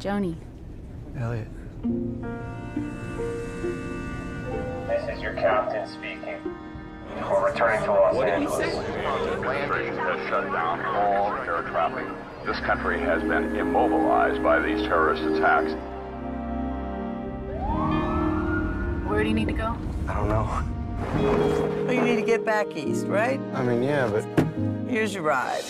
Joni. Elliot. This is your captain speaking. We're returning to Los Angeles. Administration has shut down all air traffic. This country has been immobilized by these terrorist attacks. Where do you need to go? I don't know. Well, you need to get back east, right? I mean, yeah, but Here's your ride.